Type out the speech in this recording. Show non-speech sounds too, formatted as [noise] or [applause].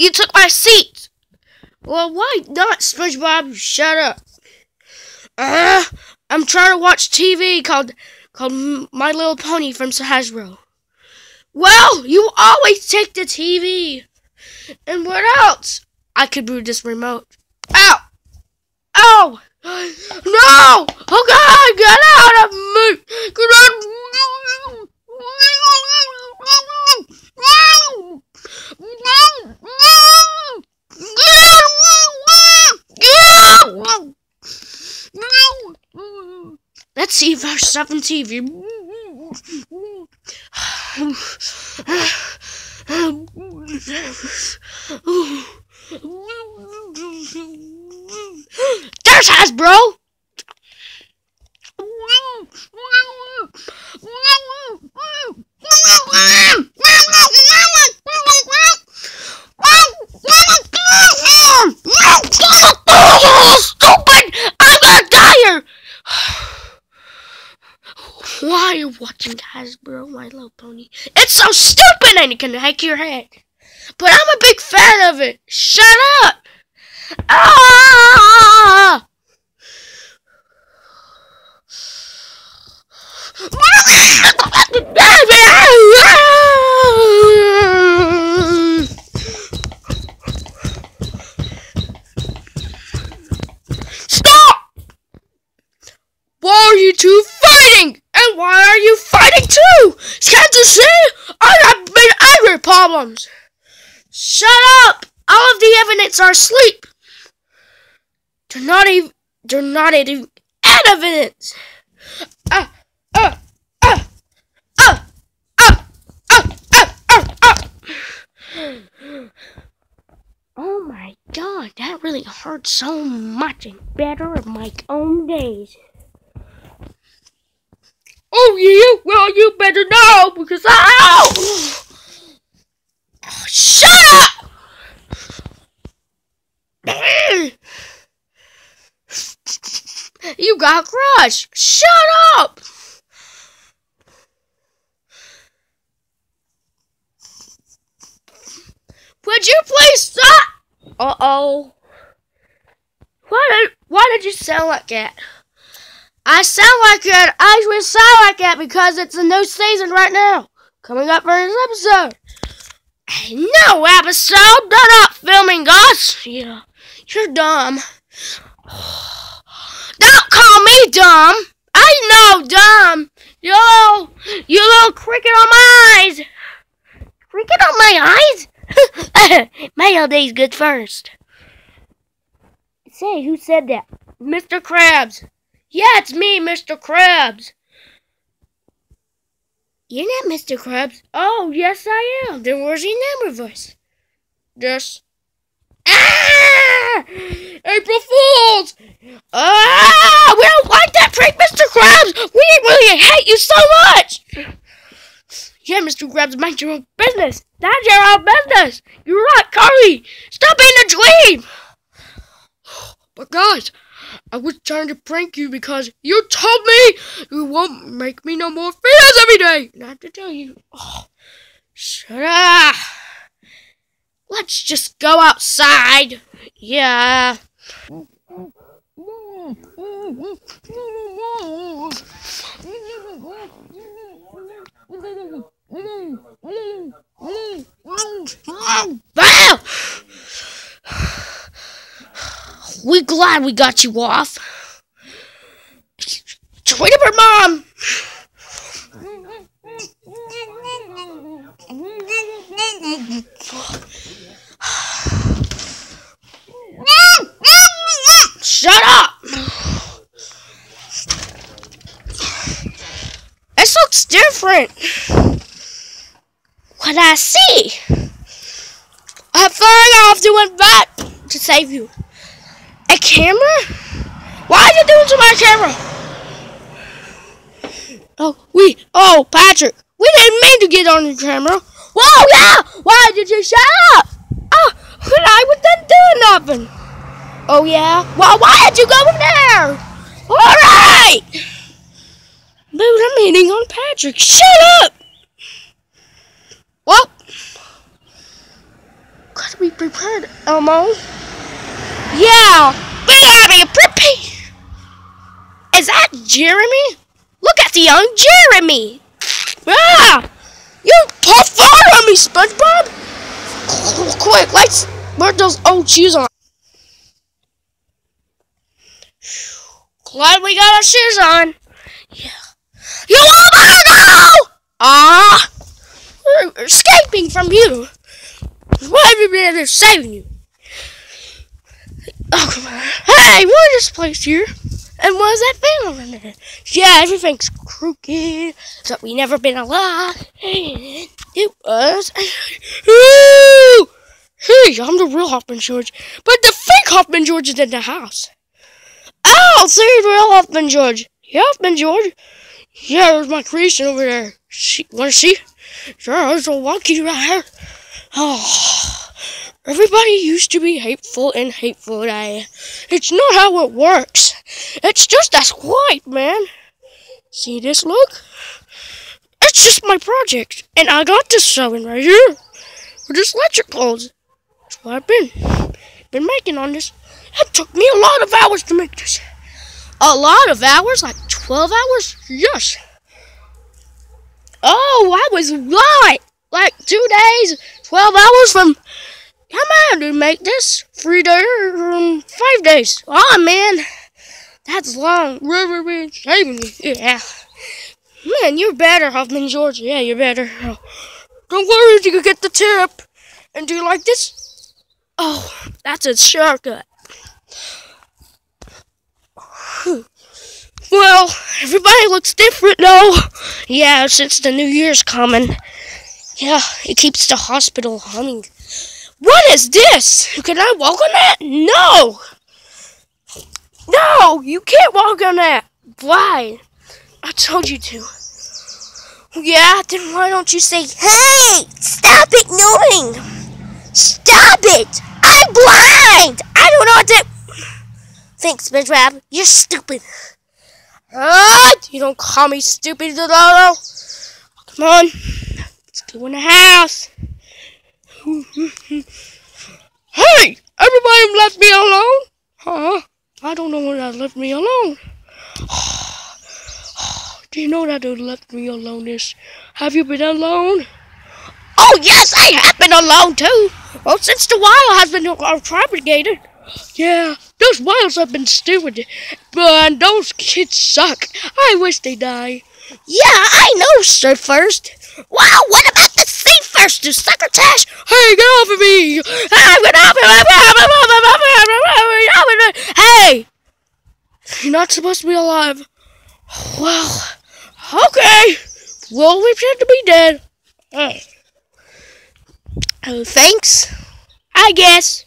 you took my seat. Well, why not, SpongeBob? Shut up. Uh, I'm trying to watch TV called called My Little Pony from Hasbro. Well, you always take the TV. And what else? I could move this remote. Ow! Ow! No! Oh God! Get out of me! Get out! see verse 17. There's us, bro! It's so stupid and it can hack your head. But I'm a big fan of it. Shut up! Ah! Stop! Why are you two fighting? And why are you fighting too? Can't you see? I have big anger problems. Shut up! All of the evidence are asleep. They're not even. They're not even evidence. Ah, ah, ah, ah, ah. Oh my god, that really hurt so much and better in my own days. Oh yeah, well you better know because I. Oh, shut up! You got crushed. Shut up! Would you please stop? Uh oh. Why did Why did you sound like that? I sound like that. I sound like that because it's a new season right now. Coming up for this episode. No episode. They're not filming us. Yeah, you're dumb. [sighs] Don't call me dumb. I know dumb. You little, you little cricket on my eyes. Cricket on my eyes? [laughs] my days good first. Say, who said that? Mr. Krabs. Yeah, it's me, Mr. Krabs. You're not Mr. Krabs. Oh, yes, I am. Then where's your number voice? Just. Ah! April Fools! Ah! We don't like that prank, Mr. Krabs! We really hate you so much! Yeah, Mr. Krabs, mind your own business. That's your own business. You're right, Carly. Stop being a dream. But guys, I was trying to prank you because you told me you won't make me no more videos every day. And I have to tell you. Oh, shut up. Let's just go outside. Yeah. [laughs] Wow! We glad we got you off. Tweet up her mom. Shut up! This looks different. What I see. I'm flying off to went back to save you. Camera? Why are you doing to my camera? Oh, we, oh, Patrick, we didn't mean to get on the camera. Whoa, yeah! Why did you shut up? Oh, I was done doing nothing. Oh, yeah? Well, why did you go in there? All right! Dude, I'm hitting on Patrick. Shut up! Well, gotta be prepared, Elmo. Yeah, we gotta be prepared. Is that Jeremy? Look at the young Jeremy. Ah, you put fire on me, SpongeBob. Quick, let's put those old shoes on. Glad we got our shoes on. Yeah. You want to go? Ah, we're escaping from you. Why have you been saving you? Oh, come on. Hey, we're this place here. And what is that thing over there? Yeah, everything's crooked. So we never been alive. It was. Ooh! Hey, I'm the real Hoffman George. But the fake Hoffman George is in the house. Oh, see the real Hoffman George. Yeah, Hoffman George. Yeah, there's my creation over there. See, wanna see? Sure, there's a wonky right here. Oh. Everybody used to be hateful and hateful today. It's not how it works. It's just that's white, man. See this look? It's just my project. And I got this sewing right here. For this electricals. That's what I've been been making on this. It took me a lot of hours to make this. A lot of hours? Like 12 hours? Yes. Oh, I was right. Like two days, 12 hours from Come on, to make this three days, um, five days. Oh man, that's long. River been saving me. Yeah, man, you're better, Hoffman George. Yeah, you're better. Don't worry, you can get the tip. And do you like this? Oh, that's a shortcut. Well, everybody looks different now. Yeah, since the New Year's coming. Yeah, it keeps the hospital humming. What is this? Can I walk on that? No! No, you can't walk on that. Why? I told you to. Yeah, then why don't you say, Hey! Stop ignoring! Stop it! I'm blind! I don't know what to... Thanks, SpongeBob. You're stupid. What? You don't call me stupid, Dodo. Come on. Let's go in the house. Hey! Everybody left me alone? Huh? I don't know when that left me alone. [sighs] Do you know that they left me alone is? Have you been alone? Oh, yes, I have been alone, too. Well, since the wild has been propagated. Yeah, those wilds have been stupid. But those kids suck. I wish they die. Yeah, I know, sir, first. Wow, what about the sea first, you succotash? Hey, get off of me! Hey! You're not supposed to be alive. Well, okay. Well, we pretend to be dead. Oh, thanks, I guess.